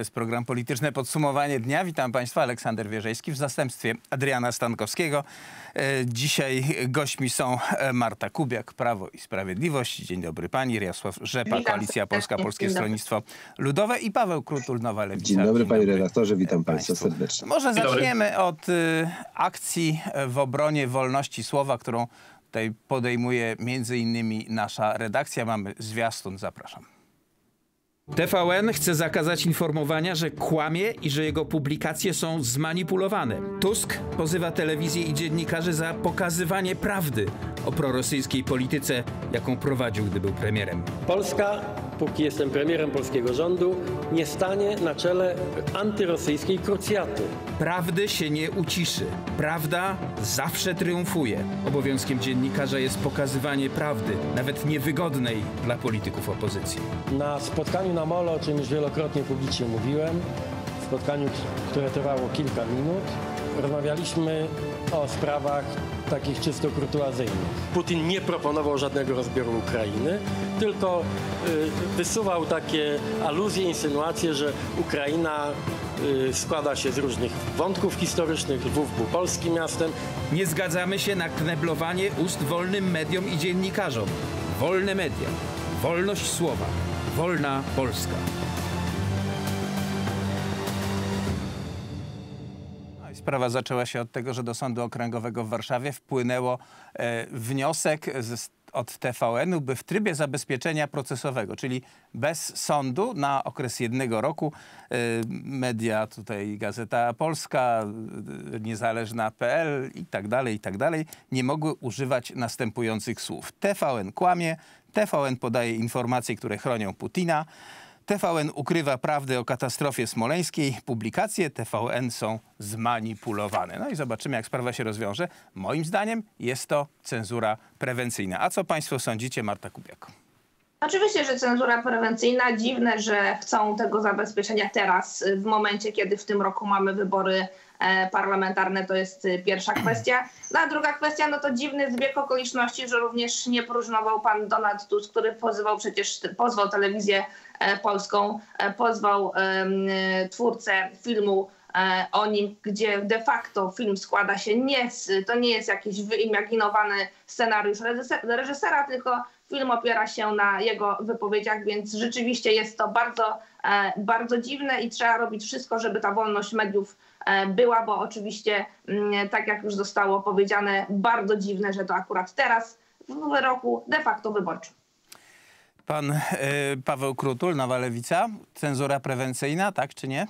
To jest program Polityczne Podsumowanie Dnia. Witam Państwa, Aleksander Wierzejski w zastępstwie Adriana Stankowskiego. E, Dzisiaj gośćmi są e, Marta Kubiak, Prawo i Sprawiedliwość. Dzień dobry Pani, Jarosław Rzepa, Witam Koalicja Polska. Polskie. Stronnictwo Ludowe i Paweł Krutul, Nowa Lewica. Dzień dobry panie redaktorze, witam państwa serdecznie. Może zaczniemy od y, akcji y, w obronie wolności słowa, którą tutaj podejmuje między innymi nasza redakcja. Mamy zwiastun, zapraszam. TVN chce zakazać informowania, że kłamie i że jego publikacje są zmanipulowane. Tusk pozywa telewizję i dziennikarzy za pokazywanie prawdy o prorosyjskiej polityce, jaką prowadził, gdy był premierem. Polska, póki jestem premierem polskiego rządu, nie stanie na czele antyrosyjskiej krucjaty. Prawdy się nie uciszy. Prawda zawsze triumfuje. Obowiązkiem dziennikarza jest pokazywanie prawdy, nawet niewygodnej dla polityków opozycji. Na spotkaniu na Molo, o czym już wielokrotnie publicznie mówiłem, spotkaniu, które trwało kilka minut, rozmawialiśmy o sprawach takich czysto kurtuazyjnych. Putin nie proponował żadnego rozbioru Ukrainy, tylko y, wysuwał takie aluzje, insynuacje, że Ukraina y, składa się z różnych wątków historycznych. Lwów był polskim miastem, Nie zgadzamy się na kneblowanie ust wolnym mediom i dziennikarzom. Wolne media, wolność słowa, wolna Polska. No i Sprawa zaczęła się od tego, że do Sądu Okręgowego w Warszawie wpłynęło e, wniosek z, od TVN-u, by w trybie zabezpieczenia procesowego, czyli bez sądu na okres jednego roku, e, media tutaj Gazeta Polska, e, Niezależna.pl i tak dalej, i tak dalej, nie mogły używać następujących słów. TVN kłamie, TVN podaje informacje, które chronią Putina, TVN ukrywa prawdę o katastrofie smoleńskiej. Publikacje TVN są zmanipulowane. No i zobaczymy, jak sprawa się rozwiąże. Moim zdaniem jest to cenzura prewencyjna. A co państwo sądzicie, Marta Kubiak? Oczywiście, że cenzura prewencyjna. Dziwne, że chcą tego zabezpieczenia teraz, w momencie, kiedy w tym roku mamy wybory parlamentarne. To jest y, pierwsza kwestia. No a druga kwestia, no to dziwny zbieg okoliczności, że również nie próżnował pan Donald Tusk, który pozywał przecież, pozwał telewizję e, polską, e, pozwał e, twórcę filmu e, o nim, gdzie de facto film składa się nie z, to nie jest jakiś wyimaginowany scenariusz reżyse- reżysera, tylko film opiera się na jego wypowiedziach, więc rzeczywiście jest to bardzo, e, bardzo dziwne i trzeba robić wszystko, żeby ta wolność mediów e, była, bo oczywiście, mm, tak jak już zostało powiedziane, bardzo dziwne, że to akurat teraz, w roku de facto wyborczym. Pan e, Paweł Krutul, Nowa Lewica. Cenzura prewencyjna, tak czy nie?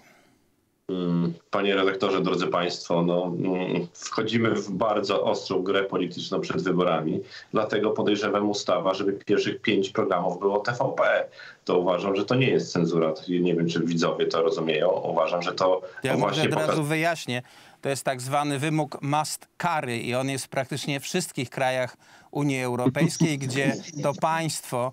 Mm, Panie redaktorze, drodzy Państwo, no, mm, wchodzimy w bardzo ostrą grę polityczną przed wyborami, dlatego podejrzewam ustawa, żeby pierwszych pięć programów było TVP. To uważam, że to nie jest cenzura. Nie wiem, czy widzowie to rozumieją. Uważam, że to Ja właśnie od razu wyjaśnię. To jest tak zwany wymóg must carry i on jest w praktycznie wszystkich krajach Unii Europejskiej, gdzie to państwo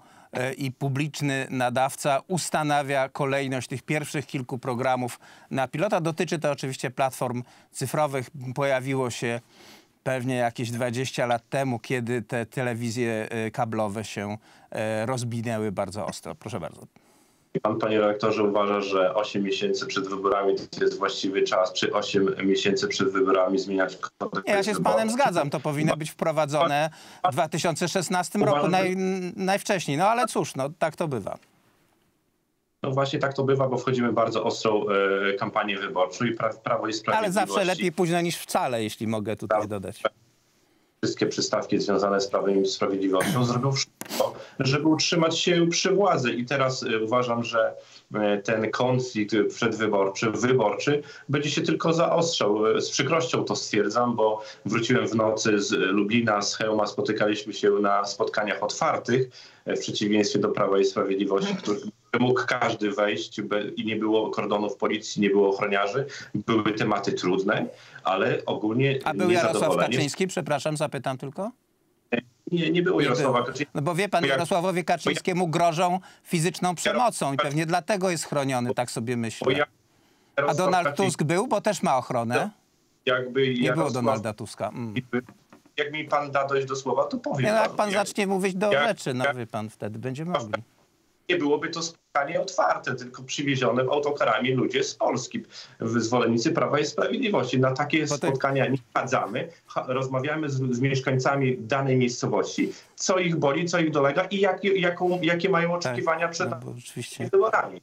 i publiczny nadawca ustanawia kolejność tych pierwszych kilku programów na pilota. Dotyczy to oczywiście platform cyfrowych. Pojawiło się pewnie jakieś 20 lat temu, kiedy te telewizje e, kablowe się e, rozbinęły bardzo ostro. Proszę bardzo. Pan, panie redaktorze, uważa, że 8 miesięcy przed wyborami to jest właściwy czas, czy 8 miesięcy przed wyborami zmieniać kodeks Ja się z panem zgadzam, to powinno być wprowadzone w 2016 roku naj, najwcześniej. No ale cóż, no tak to bywa. No właśnie tak to bywa, bo wchodzimy w bardzo ostrą e, kampanię wyborczą i pra, Prawo i Ale Sprawiedliwość. zawsze lepiej późno niż wcale, jeśli mogę tutaj dodać. wszystkie przystawki związane z Prawem i Sprawiedliwością, zrobił wszystko, żeby utrzymać się przy władzy. I teraz y, uważam, że y, ten konflikt przedwyborczy, wyborczy będzie się tylko zaostrzał. Y, Z przykrością to stwierdzam, bo wróciłem w nocy z Lublina, z Chełma, spotykaliśmy się na spotkaniach otwartych, w przeciwieństwie do Prawa i Sprawiedliwości, który mógł każdy wejść i nie było kordonów policji, nie było ochroniarzy. Były tematy trudne, ale ogólnie A był Jarosław. Kaczyński, przepraszam, zapytam tylko? Nie, nie było Jarosława. Kaczyńskiego. No bo wie pan, Jarosławowi Kaczyńskiemu grożą fizyczną przemocą i pewnie dlatego jest chroniony, tak sobie myślę. A Donald Tusk był, bo też ma ochronę. Jakby Nie było Donalda Tuska. Mm. Jak mi pan da dojść do słowa, to powiem Nie, no jak pan zacznie mówić do rzeczy, no wie pan, wtedy będziemy mogli. Nie byłoby to spotkanie otwarte, tylko przywiezione autokarami ludzie z Polski, zwolennicy Prawa i Sprawiedliwości. Na takie spotkania nie chadzamy, rozmawiamy z, z, mieszkańcami danej miejscowości, co ich boli, co ich dolega i jakie, jaką, jakie mają tak, oczekiwania tak, przed no, wyborami.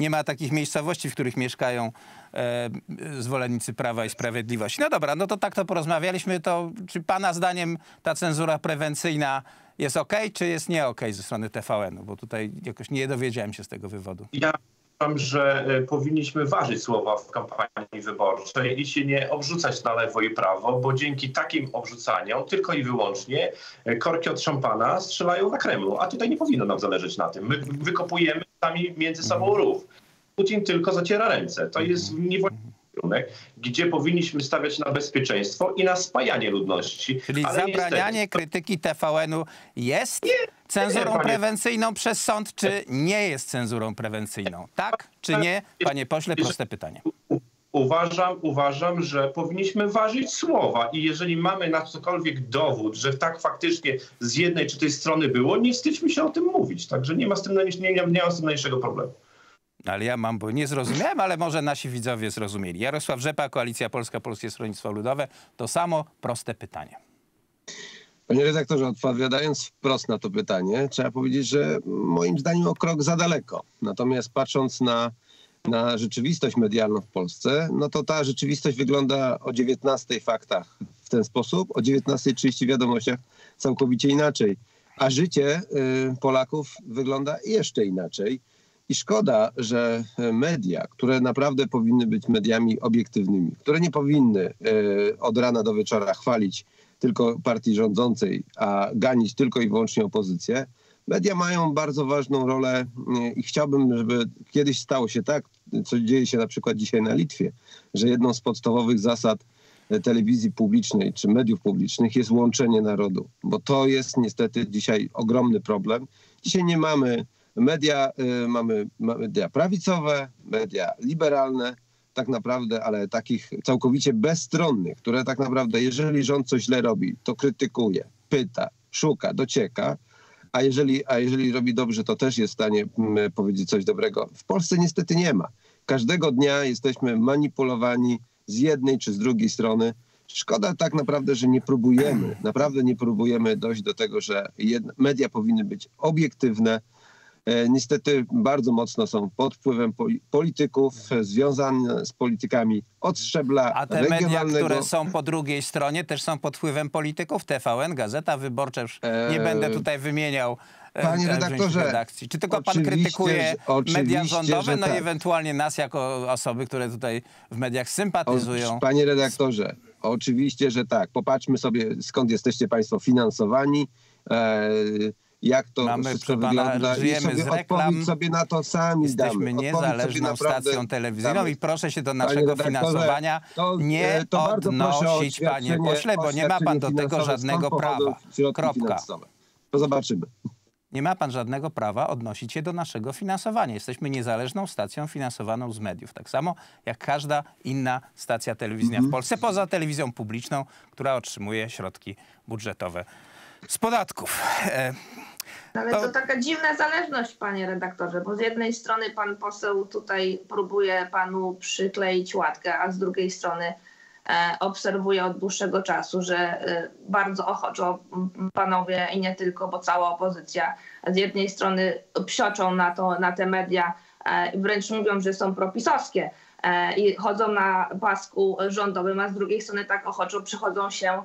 Nie ma takich miejscowości, w których mieszkają e, zwolennicy Prawa i Sprawiedliwości. No dobra, no to tak to porozmawialiśmy. To czy pana zdaniem ta cenzura prewencyjna jest ok, czy jest nie ok ze strony TVN-u? Bo tutaj jakoś nie dowiedziałem się z tego wywodu. Ja uważam, że e, powinniśmy ważyć słowa w kampanii wyborczej i się nie obrzucać na lewo i prawo, bo dzięki takim obrzucaniom tylko i wyłącznie e, korki od szampana strzelają na Kremlu, a tutaj nie powinno nam zależeć na tym. My wykopujemy sami między sobą rów. Putin tylko zaciera ręce. To jest niewolny kierunek, gdzie powinniśmy stawiać na bezpieczeństwo i na spajanie ludności. Czyli Ale zabranianie niestety... krytyki TVN-u jest nie, cenzurą nie, prewencyjną przez sąd, czy nie jest cenzurą prewencyjną? Tak czy nie? Panie pośle, proste pytanie. Uważam, uważam, że powinniśmy ważyć słowa i jeżeli mamy na cokolwiek dowód, że tak faktycznie z jednej czy tej strony było, nie wstydźmy się o tym mówić. Także nie ma z tym, nie, ma z tym najmniejszego problemu. Ale ja mam, bo nie zrozumiałem, ale może nasi widzowie zrozumieli. Jarosław Rzepa, Koalicja Polska, Polskie Stronnictwo Ludowe. To samo proste pytanie. Panie redaktorze, odpowiadając wprost na to pytanie, trzeba powiedzieć, że moim zdaniem o krok za daleko. Natomiast patrząc na, na rzeczywistość medialną w Polsce, no to ta rzeczywistość wygląda o 19 faktach w ten sposób, o 19.30 wiadomościach całkowicie inaczej. A życie y, Polaków wygląda jeszcze inaczej. I szkoda, że media, które naprawdę powinny być mediami obiektywnymi, które nie powinny e, od rana do wieczora chwalić tylko partii rządzącej, a ganić tylko i wyłącznie opozycję, media mają bardzo ważną rolę e, i chciałbym, żeby kiedyś stało się tak, co dzieje się na przykład dzisiaj na Litwie, że jedną z podstawowych zasad e, telewizji publicznej czy mediów publicznych jest łączenie narodu, bo to jest niestety dzisiaj ogromny problem. Dzisiaj nie mamy Media y, mamy media prawicowe, media liberalne, tak naprawdę, ale takich całkowicie bezstronnych, które tak naprawdę, jeżeli rząd coś źle robi, to krytykuje, pyta, szuka, docieka, a jeżeli, a jeżeli robi dobrze, to też jest w stanie mm, powiedzieć coś dobrego. W Polsce niestety nie ma. Każdego dnia jesteśmy manipulowani z jednej czy z drugiej strony. Szkoda tak naprawdę, że nie próbujemy, naprawdę nie próbujemy dojść do tego, że media powinny być obiektywne, niestety bardzo mocno są pod wpływem polityków, związane z politykami od szczebla A te media, które są po drugiej stronie, też są pod wpływem polityków? TVN, Gazeta Wyborcza, już nie będę tutaj wymieniał e, Panie redaktorze, redakcji. Czy tylko pan krytykuje media rządowe, no tak. i ewentualnie nas jako osoby, które tutaj w mediach sympatyzują? O, panie redaktorze, oczywiście, że tak. Popatrzmy sobie, skąd jesteście państwo finansowani. E, jak to Mamy, wszystko wygląda żyjemy i sobie z reklam, sobie na to sami Jesteśmy damy. niezależną stacją telewizyjną i proszę się do naszego finansowania to, nie e, to odnosić, panie pośle, bo nie ma pan do tego żadnego prawa. Kropka. To zobaczymy. Nie ma pan żadnego prawa odnosić się do naszego finansowania. Jesteśmy niezależną stacją finansowaną z mediów. Tak samo jak każda inna stacja telewizyjna w mhm. Polsce, poza telewizją publiczną, która otrzymuje środki budżetowe z podatków. E, ale to... taka dziwna zależność, panie redaktorze, bo z jednej strony pan poseł tutaj próbuje panu przykleić łatkę, a z drugiej strony e, obserwuję od dłuższego czasu, że e, bardzo ochoczo panowie i nie tylko, bo cała opozycja z jednej strony psioczą na, to, na te media, e, wręcz mówią, że są propisowskie e, i chodzą na pasku rządowym, a z drugiej strony tak ochoczo przychodzą się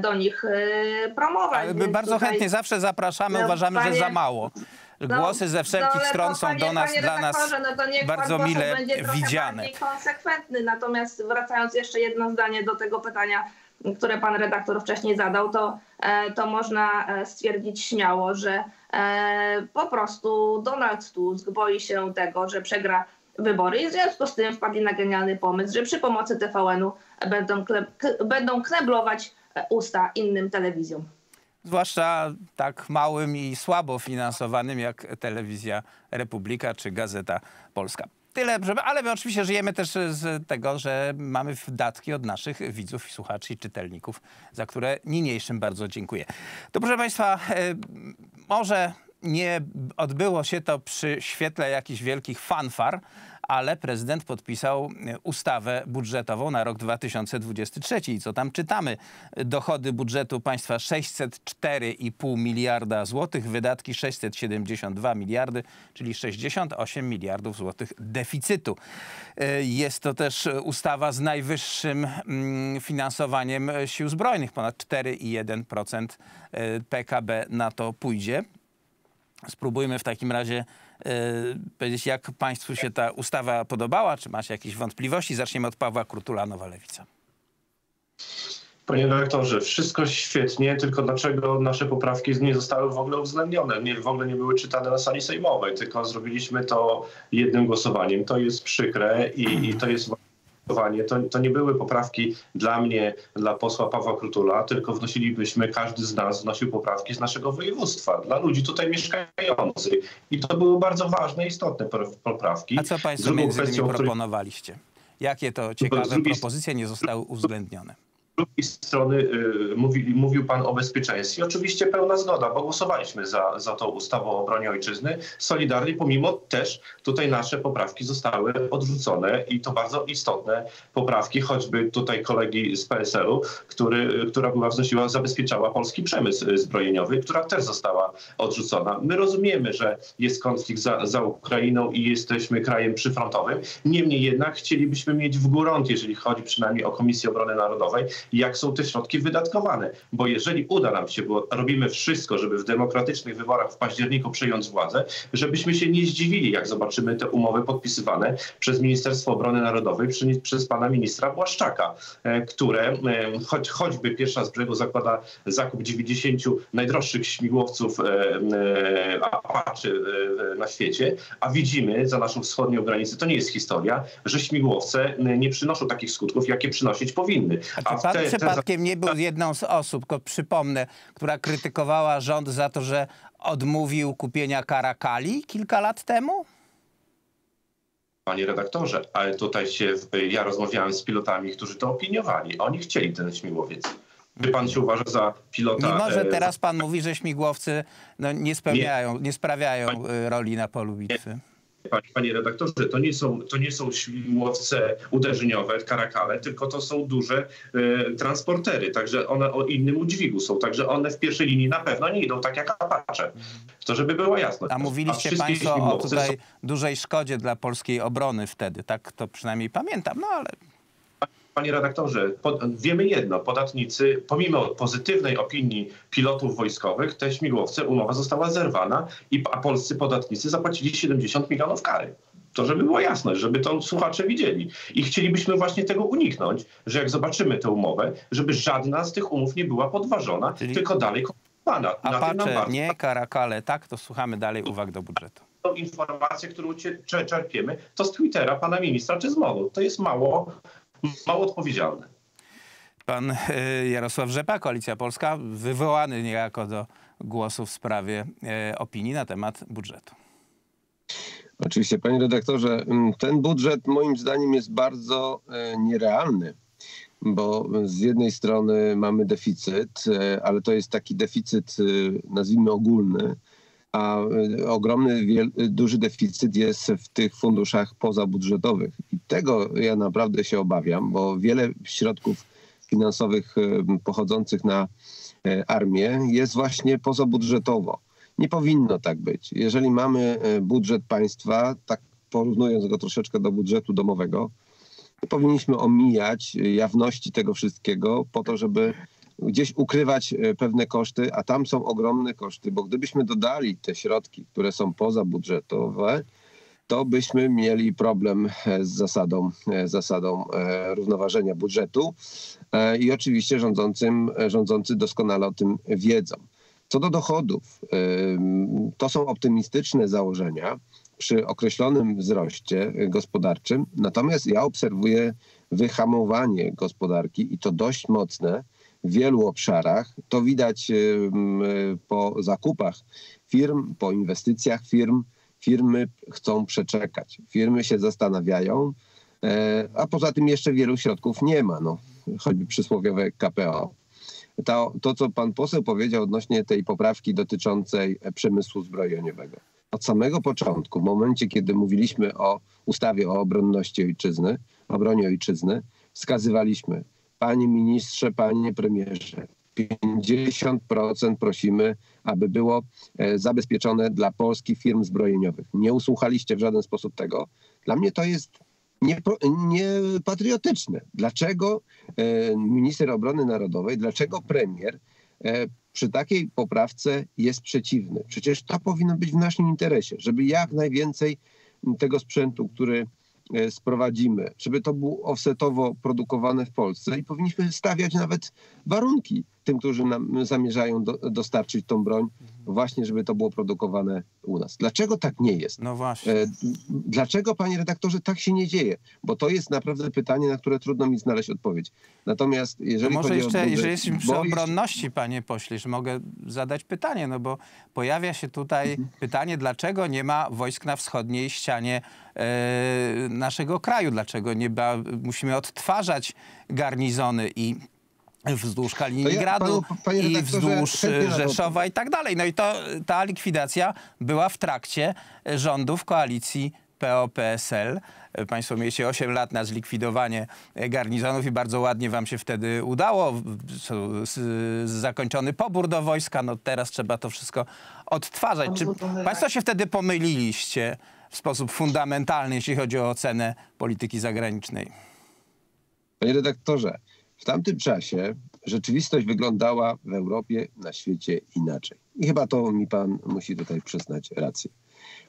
do nich e, promować. Ale my bardzo tutaj... chętnie zawsze zapraszamy, no, uważamy, panie... że za mało. No, Głosy ze wszelkich no, stron są do nas, dla nas no bardzo mile widziane. konsekwentny. Natomiast wracając jeszcze jedno zdanie do tego pytania, które pan redaktor wcześniej zadał, to, e, to można stwierdzić śmiało, że po prostu Donald Tusk boi się tego, że przegra wybory i w związku z tym wpadli na genialny pomysł, że przy pomocy TVN-u będą, będą kneblować usta innym telewizjom. Zwłaszcza tak małym i słabo finansowanym jak Telewizja Republika czy Gazeta Polska. Tyle, ale my oczywiście żyjemy też z tego, że mamy wydatki od naszych widzów, słuchaczy i czytelników, za które niniejszym bardzo dziękuję. To proszę Państwa, e, może nie odbyło się to przy świetle jakichś wielkich fanfar, ale prezydent podpisał e, ustawę budżetową na rok 2023. I co tam czytamy? Dochody budżetu państwa 604,5 miliarda złotych, wydatki 672 miliardy, czyli 68 miliardów złotych deficytu. E, jest to też ustawa z najwyższym mm, finansowaniem sił zbrojnych, ponad 4,1% e, PKB na to pójdzie. Spróbujmy w takim razie e, powiedzieć, jak Państwu się ta ustawa podobała, czy macie jakieś wątpliwości. Zaczniemy od Pawła Krutula, Nowa Lewica. Panie dyrektorze, wszystko świetnie, tylko dlaczego nasze poprawki nie zostały w ogóle uwzględnione, nie, w ogóle nie były czytane na sali sejmowej, tylko zrobiliśmy to jednym głosowaniem. To jest przykre i, i to jest to, to nie były poprawki dla mnie, dla posła Pawła Krutula, tylko wnosilibyśmy, każdy z nas wnosił poprawki z naszego województwa, dla ludzi tutaj mieszkających. I to były bardzo ważne, istotne poprawki. A co Państwo między innymi proponowaliście? Jakie to ciekawe propozycje nie zostały uwzględnione? Drugiej strony y, mówi, mówił pan o bezpieczeństwie. Oczywiście pełna zgoda, bo głosowaliśmy za, za tą ustawą o obronie ojczyzny solidarnie, pomimo też tutaj nasze poprawki zostały odrzucone i to bardzo istotne poprawki, choćby tutaj kolegi z PSL-u, który, która była wznosiła, zabezpieczała polski przemysł zbrojeniowy, która też została odrzucona. My rozumiemy, że jest konflikt za, za Ukrainą i jesteśmy krajem przyfrontowym. Niemniej jednak chcielibyśmy mieć w górąt, jeżeli chodzi przynajmniej o Komisję Obrony Narodowej, jak są te środki wydatkowane. Bo jeżeli uda nam się, bo robimy wszystko, żeby w demokratycznych wyborach w październiku przejąć władzę, żebyśmy się nie zdziwili, jak zobaczymy te umowy podpisywane przez Ministerstwo Obrony Narodowej, przez pana ministra Błaszczaka, e, które e, choć, choćby pierwsza z brzegu zakłada zakup 90 najdroższych śmigłowców e, Apache na świecie, a widzimy za naszą wschodnią granicę, to nie jest historia, że śmigłowce nie przynoszą takich skutków, jakie przynosić powinny. A w te, przypadkiem nie był jedną z osób, tylko przypomnę, która krytykowała rząd za to, że odmówił kupienia karakali kilka lat temu? Panie redaktorze, ale tutaj się, ja rozmawiałem z pilotami, którzy to opiniowali. Oni chcieli ten śmigłowiec. Czy pan się uważa za pilota? Mimo, że e, teraz pan mówi, że śmigłowcy no, nie, spełniają, nie, nie sprawiają e, roli na polu bitwy. Panie, panie redaktorze, to nie, są, to nie są śmigłowce uderzeniowe, karakale, tylko to są duże e, transportery, także one o innym udźwigu są, także one w pierwszej linii na pewno nie idą tak jak Apache. To żeby była jasność. A mówiliście A państwo o tutaj są... dużej szkodzie dla polskiej obrony wtedy, tak to przynajmniej pamiętam, no ale panie redaktorze, wiemy jedno, podatnicy, pomimo pozytywnej opinii pilotów wojskowych, te śmigłowce, umowa została zerwana, i, a polscy podatnicy zapłacili 70 milionów kary. To żeby była jasność, żeby to słuchacze widzieli. I chcielibyśmy właśnie tego uniknąć, że jak zobaczymy tę umowę, żeby żadna z tych umów nie była podważona, Czyli... tylko dalej kontynuowana. Apache, nie Karakale, tak? To słuchamy dalej uwag do budżetu informację, którą czerpiemy, to z Twittera pana ministra czy z modu. To jest mało mało odpowiedzialne. Pan e, Jarosław Rzepa, Koalicja Polska, wywołany niejako do głosu w sprawie e, opinii na temat budżetu. Oczywiście, panie redaktorze, ten budżet moim zdaniem jest bardzo e, nierealny, bo z jednej strony mamy deficyt, ale to jest taki deficyt, nazwijmy ogólny, a ogromny, duży deficyt jest w tych funduszach pozabudżetowych. I tego ja naprawdę się obawiam, bo wiele środków finansowych pochodzących na y, armię jest właśnie pozabudżetowo. Nie powinno tak być. Jeżeli mamy budżet państwa, tak porównując go troszeczkę do budżetu domowego, powinniśmy omijać jawności tego wszystkiego po to, żeby gdzieś ukrywać e, pewne koszty, a tam są ogromne koszty, bo gdybyśmy dodali te środki, które są pozabudżetowe, to byśmy mieli problem e, z zasadą, e, zasadą równoważenia budżetu i oczywiście rządzącym, rządzący doskonale o tym wiedzą. Co do dochodów, to są optymistyczne założenia przy określonym wzroście gospodarczym, natomiast ja obserwuję wyhamowanie gospodarki i to dość mocne w wielu obszarach. To widać po zakupach firm, po inwestycjach firm. Firmy chcą przeczekać, firmy się zastanawiają, e, a poza tym jeszcze wielu środków nie ma, no, choćby przysłowiowe KPO. to, to, co pan poseł powiedział odnośnie tej poprawki dotyczącej przemysłu zbrojeniowego. Od samego początku, w momencie, kiedy mówiliśmy o ustawie o obronności ojczyzny, obronie ojczyzny, wskazywaliśmy, panie ministrze, panie premierze, 50% prosimy, aby było e, zabezpieczone dla polskich firm zbrojeniowych. Nie usłuchaliście w żaden sposób tego. Dla mnie to jest niepatriotyczne. Nie dlaczego e, minister obrony narodowej, dlaczego premier e, przy takiej poprawce jest przeciwny? Przecież to powinno być w naszym interesie, żeby jak najwięcej tego sprzętu, który sprowadzimy, żeby to było offsetowo produkowane w Polsce i powinniśmy stawiać nawet warunki tym, którzy nam zamierzają do, dostarczyć tą broń, właśnie żeby to było produkowane u nas. Dlaczego tak nie jest? No właśnie. E, dlaczego, panie redaktorze, tak się nie dzieje? Bo to jest naprawdę pytanie, na które trudno mi znaleźć odpowiedź. Natomiast jeżeli może chodzi jeszcze, o... jeżeli jesteśmy przy obronności, panie pośle, że mogę zadać pytanie, no bo pojawia się tutaj mhm. pytanie, dlaczego nie ma wojsk na wschodniej ścianie e, naszego kraju? Dlaczego nie ba, musimy odtwarzać garnizony i wzdłuż Kaliningradu ja i wzdłuż Rzeszowa i tak dalej. No i to ta likwidacja była w trakcie rządów koalicji PO-PSL. Państwo mieliście 8 lat na zlikwidowanie garnizonów i bardzo ładnie wam się wtedy udało. Zakończony pobór do wojska, no teraz trzeba to wszystko odtwarzać. Czy państwo się wtedy pomyliliście w sposób fundamentalny, jeśli chodzi o ocenę polityki zagranicznej? Panie redaktorze, w tamtym czasie rzeczywistość wyglądała w Europie, na świecie inaczej. I chyba to mi pan musi tutaj przyznać rację.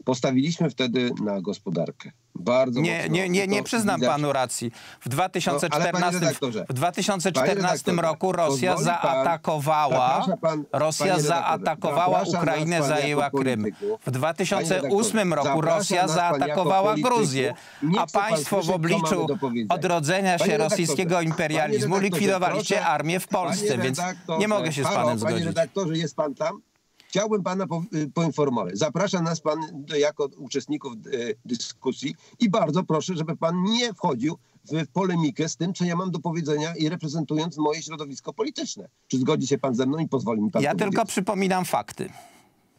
Postawiliśmy wtedy na gospodarkę. Bardzo nie, mocno. nie, nie, nie przyznam widać. panu racji. W 2014, no, w 2014 roku Rosja zaatakowała, pan, Rosja zaatakowała Ukrainę, zajęła Krym. W 2008 roku Rosja zaatakowała Gruzję, a państwo w obliczu odrodzenia się rosyjskiego imperializmu likwidowaliście armię w Polsce, więc nie mogę się z panem zgodzić. Panie redaktorze, jest pan tam? Chciałbym pana po, y, poinformować. Zapraszam nas pan jako uczestników y, dyskusji i bardzo proszę, żeby pan nie wchodził w polemikę z tym, co ja mam do powiedzenia i reprezentując moje środowisko polityczne. Czy zgodzi się pan ze mną i pozwoli mi pan Ja powiedzieć? tylko przypominam fakty.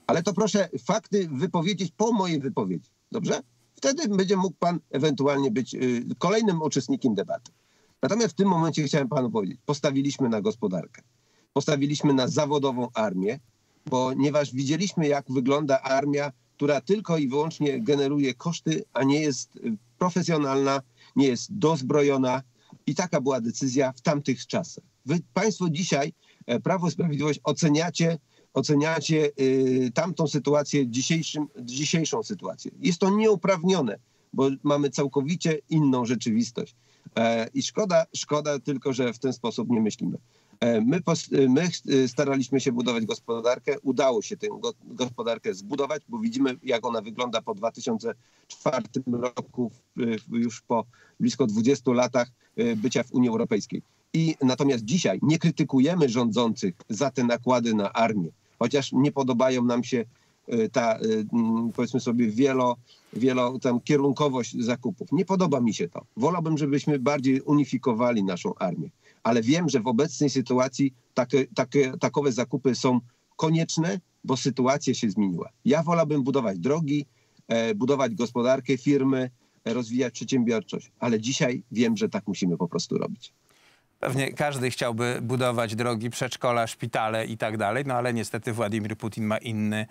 Ale to proszę fakty wypowiedzieć po mojej wypowiedzi. Dobrze? Wtedy będzie mógł pan ewentualnie być y, kolejnym uczestnikiem debaty. Natomiast w tym momencie chciałem panu powiedzieć, postawiliśmy na gospodarkę. Postawiliśmy na zawodową armię, ponieważ widzieliśmy, jak wygląda armia, która tylko i wyłącznie generuje koszty, a nie jest y, profesjonalna, nie jest dozbrojona. I taka była decyzja w tamtych czasach. Wy Państwo dzisiaj, e, Prawo i Sprawiedliwość, oceniacie, oceniacie y, tamtą sytuację, dzisiejszym, dzisiejszą sytuację. Jest to nieuprawnione, bo mamy całkowicie inną rzeczywistość. E, I szkoda, szkoda tylko, że w ten sposób nie myślimy. E, my, e, my e, staraliśmy się budować gospodarkę, udało się tę gospodarkę zbudować, bo widzimy, jak ona wygląda po 2004 roku, już po blisko 20 latach bycia w Unii Europejskiej. I natomiast dzisiaj nie krytykujemy rządzących za te nakłady na armię, chociaż nie podobają nam się ta, powiedzmy sobie, wielo, wielo tam kierunkowość zakupów. Nie podoba mi się to. Wolałbym, żebyśmy bardziej unifikowali naszą armię ale wiem, że w obecnej sytuacji takie, takie, takowe zakupy są konieczne, bo sytuacja się zmieniła. Ja wolałbym budować drogi, e, budować gospodarkę, firmy, rozwijać przedsiębiorczość, ale dzisiaj wiem, że tak musimy po prostu robić. Pewnie każdy chciałby budować drogi, przedszkola, szpitale i tak dalej, no ale niestety Władimir Putin ma inny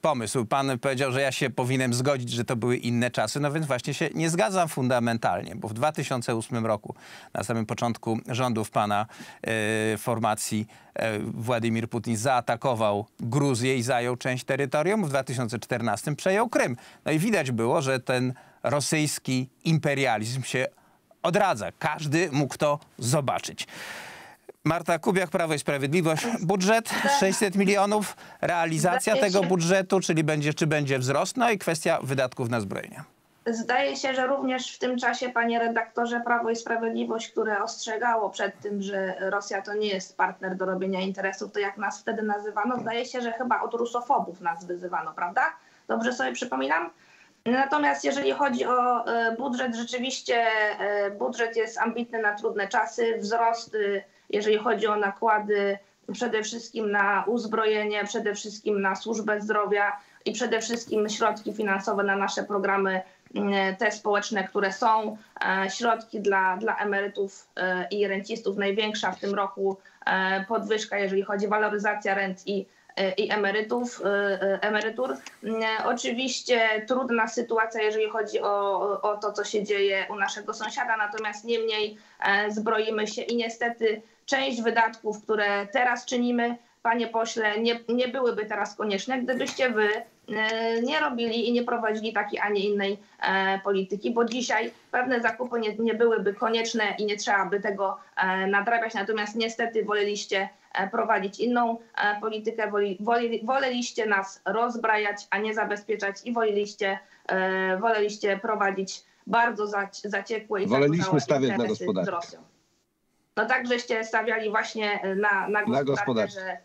pomysł. Pan powiedział, że ja się powinienem zgodzić, że to były inne czasy, no więc właśnie się nie zgadzam fundamentalnie, bo w 2008 roku, na samym początku rządów pana e, formacji, e, Władimir Putin zaatakował Gruzję i zajął część terytorium, w 2014 przejął Krym. No i widać było, że ten rosyjski imperializm się odradza. Każdy mógł to zobaczyć. Marta Kubiak, Prawo i Sprawiedliwość. Budżet 600 milionów, realizacja tego budżetu, czyli będzie, czy będzie wzrost, no i kwestia wydatków na zbrojenie. Zdaje się, że również w tym czasie, panie redaktorze, Prawo i Sprawiedliwość, które ostrzegało przed tym, że Rosja to nie jest partner do robienia interesów, to jak nas wtedy nazywano, zdaje się, że chyba od rusofobów nas wyzywano, prawda? Dobrze sobie przypominam? Natomiast jeżeli chodzi o e, budżet, rzeczywiście e, budżet jest ambitny na trudne czasy. Wzrost, jeżeli chodzi o nakłady przede wszystkim na uzbrojenie, przede wszystkim na służbę zdrowia i przede wszystkim środki finansowe na nasze programy mm, te społeczne, które są, e, środki dla, dla emerytów i rencistów, największa w tym roku podwyżka, jeżeli chodzi o waloryzację rent i, i emerytów, emerytur. Mm, Oczywiście trudna sytuacja, jeżeli chodzi o, o to, co się dzieje u naszego sąsiada, natomiast niemniej zbroimy się i niestety część wydatków, które teraz czynimy, panie pośle, nie, nie byłyby teraz konieczne, gdybyście wy e, nie robili i nie prowadzili takiej, a nie innej e, polityki, bo dzisiaj pewne zakupy nie, nie byłyby konieczne i nie trzeba by tego e, nadrabiać, natomiast niestety woleliście e, prowadzić inną e, politykę, woleliście nas rozbrajać, a nie zabezpieczać i woleliście, e, woleliście prowadzić bardzo zac- zaciekłe i Woleliśmy stawiać na gospodarkę. z Rosją. No tak, żeście stawiali właśnie na, na gospodarkę, gospodarkę. że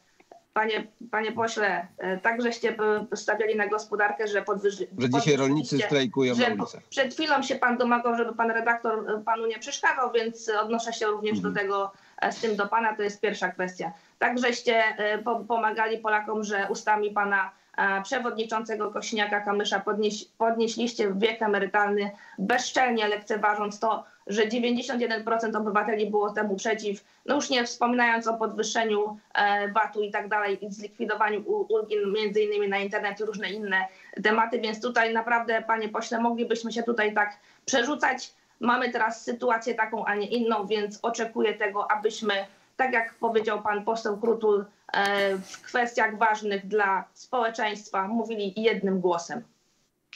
panie, panie pośle, e, tak żeście stawiali na gospodarkę, że podwyży, Że dzisiaj rolnicy strajkują że na ulicach. Przed chwilą się pan domagał, żeby pan redaktor e, panu nie przeszkadzał, więc odnoszę się również Mhm. do tego e, z tym do pana, to jest pierwsza kwestia. Tak żeście e, po, pomagali Polakom, że ustami pana e, przewodniczącego Kośniaka Kamysza podnieś, podnieśliście wiek emerytalny, bezczelnie lekceważąc to, że 91% obywateli było temu przeciw. No już nie wspominając o podwyższeniu e, VAT-u i tak dalej, i zlikwidowaniu ulgi między innymi na internet i różne inne tematy, więc tutaj naprawdę, panie pośle, moglibyśmy się tutaj tak przerzucać. Mamy teraz sytuację taką, a nie inną, więc oczekuję tego, abyśmy, tak jak powiedział pan poseł Krutul, e, w kwestiach ważnych dla społeczeństwa mówili jednym głosem.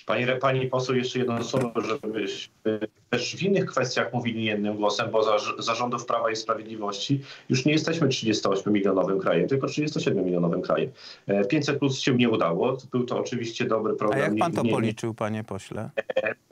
Pani, pani poseł, jeszcze jedno słowo, żebyśmy też w innych kwestiach mówili jednym głosem, bo za, za rządów Prawa i Sprawiedliwości już nie jesteśmy 38-milionowym krajem, tylko 37-milionowym krajem. E, 500 plus się nie udało. Był to oczywiście dobry A program. jak pan to Nie- nie- policzył, panie pośle?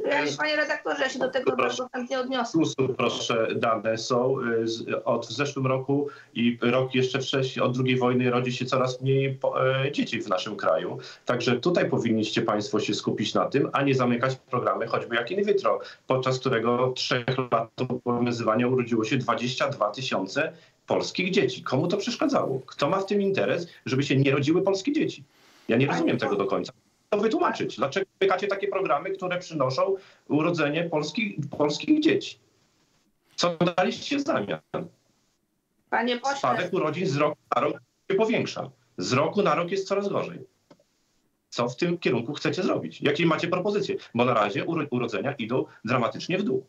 Ja, Panie redaktorze, ja się do tego Proszę. bardzo chętnie odniosę. proszę, dane są. z- Od w zeszłym roku i rok jeszcze wcześniej, od II wojny rodzi się coraz mniej po- e, dzieci w naszym kraju. Także tutaj powinniście Państwo się skupić na tym, a nie zamykać programy, choćby jak in vitro, podczas którego trzech lat obowiązywania urodziło się 22 tysiące polskich dzieci. Komu to przeszkadzało? Kto ma w tym interes, żeby się nie rodziły polskie dzieci? Ja nie rozumiem tego do końca. To wytłumaczyć. Dlaczego pykacie takie programy, które przynoszą urodzenie polskich, polskich dzieci? Co daliście w zamian? Panie pośle, Spadek urodzin z roku na rok się powiększa. Z roku na rok jest coraz gorzej. Co w tym kierunku chcecie zrobić? Jakie macie propozycje? Bo na razie uro- urodzenia idą dramatycznie w dół.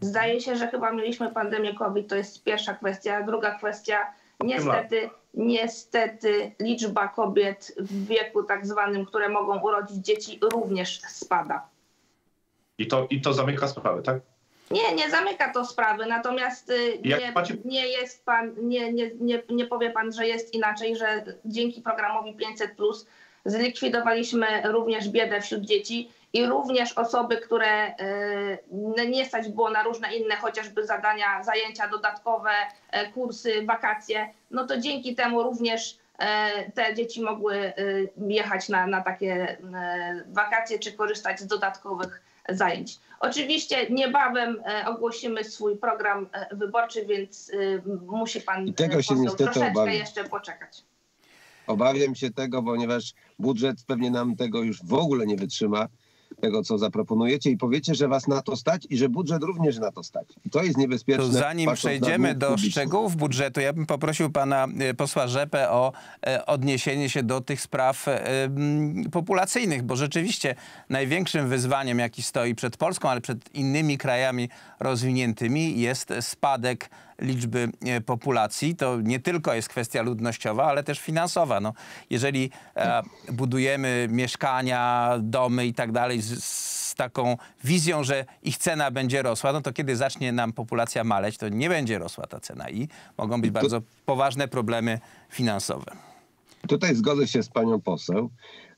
Zdaje się, że chyba mieliśmy pandemię COVID, to jest pierwsza kwestia. Druga kwestia, niestety, niestety liczba kobiet w wieku tak zwanym, które mogą urodzić dzieci, również spada. I to, I to zamyka sprawę, tak? Nie, nie zamyka to sprawy, natomiast y, nie, nie jest pan, nie, nie, nie, nie powie pan, że jest inaczej, że dzięki programowi 500 zlikwidowaliśmy również biedę wśród dzieci i również osoby, które y, nie stać było na różne inne chociażby zadania, zajęcia dodatkowe, e, kursy, wakacje, no to dzięki temu również e, te dzieci mogły jechać na, na takie e, wakacje czy korzystać z dodatkowych zajęć. Oczywiście niebawem e, ogłosimy swój program e, wyborczy, więc e, musi pan I tego e, się poseł niestety troszeczkę obawiam. jeszcze poczekać. Obawiam się tego, ponieważ budżet pewnie nam tego już w ogóle nie wytrzyma, tego co zaproponujecie i powiecie, że was na to stać i że budżet również na to stać. I to jest niebezpieczne. To zanim przejdziemy do szczegółów budżetu, ja bym poprosił pana y, posła Rzepę o e, odniesienie się do tych spraw e, populacyjnych, bo rzeczywiście największym wyzwaniem, jaki stoi przed Polską, ale przed innymi krajami rozwiniętymi jest spadek liczby e, populacji. To nie tylko jest kwestia ludnościowa, ale też finansowa. No, jeżeli e, budujemy mieszkania, domy i tak dalej z, taką wizją, że ich cena będzie rosła, no to kiedy zacznie nam populacja maleć, to nie będzie rosła ta cena i mogą być bardzo poważne problemy finansowe. Tutaj zgodzę się z panią poseł,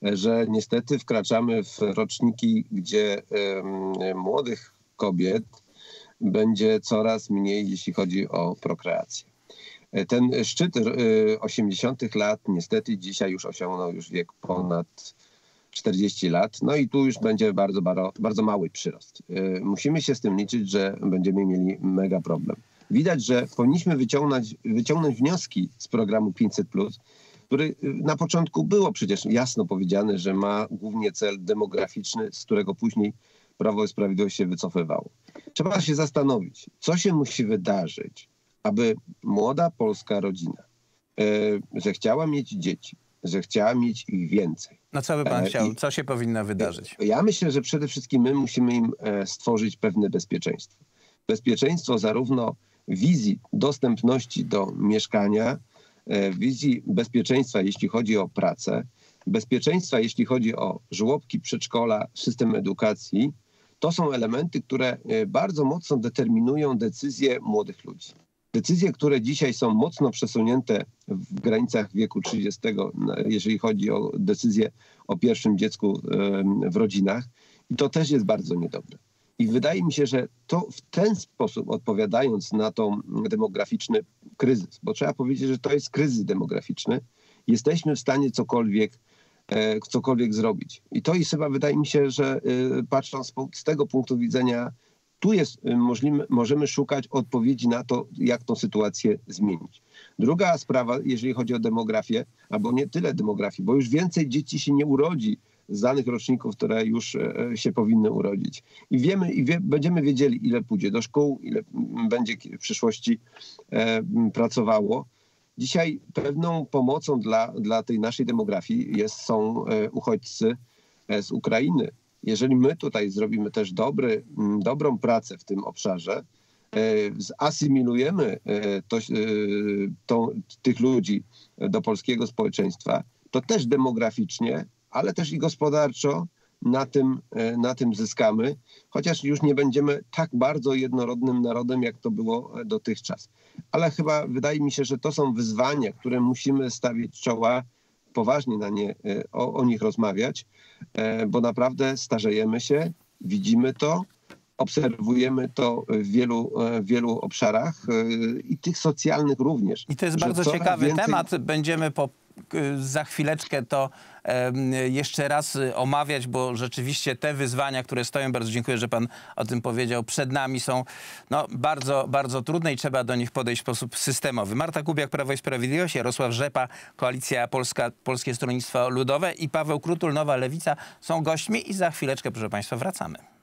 że niestety wkraczamy w roczniki, gdzie em, młodych kobiet będzie coraz mniej, jeśli chodzi o prokreację. Ten szczyt y, 80. lat niestety dzisiaj już osiągnął już wiek ponad 40 lat, no i tu już będzie bardzo, bardzo, mały przyrost. Y, Musimy się z tym liczyć, że będziemy mieli mega problem. widać, że powinniśmy wyciągnąć, wyciągnąć wnioski z programu 500, który na początku było przecież jasno powiedziane, że ma głównie cel demograficzny, z którego później Prawo i Sprawiedliwość się wycofywało. Trzeba się zastanowić, co się musi wydarzyć, aby młoda polska rodzina, e, że chciała mieć dzieci, że chciała mieć ich więcej. No co by pan E, chciał? i- Co się powinno wydarzyć? Ja myślę, że przede wszystkim my musimy im e, stworzyć pewne bezpieczeństwo. Bezpieczeństwo zarówno wizji dostępności do mieszkania, e, wizji bezpieczeństwa, jeśli chodzi o pracę, bezpieczeństwa, jeśli chodzi o żłobki, przedszkola, system edukacji. To są elementy, które e, bardzo mocno determinują decyzje młodych ludzi. Decyzje, które dzisiaj są mocno przesunięte w granicach wieku 30, na- jeżeli chodzi o decyzje o pierwszym dziecku w rodzinach, i to też jest bardzo niedobre. I wydaje mi się, że to w ten sposób, odpowiadając na tą demograficzny kryzys, bo trzeba powiedzieć, że to jest kryzys demograficzny, jesteśmy w stanie cokolwiek, cokolwiek zrobić. I to jest chyba, wydaje mi się, że e, patrząc z tego punktu widzenia, tu jest e, możliwe, możemy szukać odpowiedzi na to, jak tą sytuację zmienić. Druga sprawa, jeżeli chodzi o demografię, albo nie tyle demografię, bo już więcej dzieci się nie urodzi z danych roczników, które już e, się powinny urodzić. I wiemy, i wie, będziemy wiedzieli, ile pójdzie do szkół, ile będzie w przyszłości e, pracowało. Dzisiaj pewną pomocą dla, dla tej naszej demografii jest, są e, uchodźcy e, z Ukrainy. Jeżeli my tutaj zrobimy też dobry, dobrą pracę w tym obszarze, e, zasymilujemy tych ludzi do polskiego społeczeństwa, to też demograficznie, ale też i gospodarczo na tym, na tym zyskamy, chociaż już nie będziemy tak bardzo jednorodnym narodem, jak to było dotychczas. Ale chyba wydaje mi się, że to są wyzwania, które musimy stawić czoła, poważnie na nie, e, o, o nich rozmawiać, e, bo naprawdę starzejemy się, widzimy to, obserwujemy to w wielu, e, w wielu obszarach i tych socjalnych również. I to jest bardzo ciekawy więcej- temat. Będziemy po, za chwileczkę to jeszcze raz y, omawiać, bo rzeczywiście te wyzwania, które stoją, bardzo dziękuję, że pan o tym powiedział, przed nami są no, bardzo, bardzo trudne i trzeba do nich podejść w sposób systemowy. Marta Kubiak, Prawo i Sprawiedliwość, Jarosław Rzepa, Koalicja Polska, Polskie Stronnictwo Ludowe i Paweł Krutul, Nowa Lewica są gośćmi i za chwileczkę, proszę państwa, wracamy.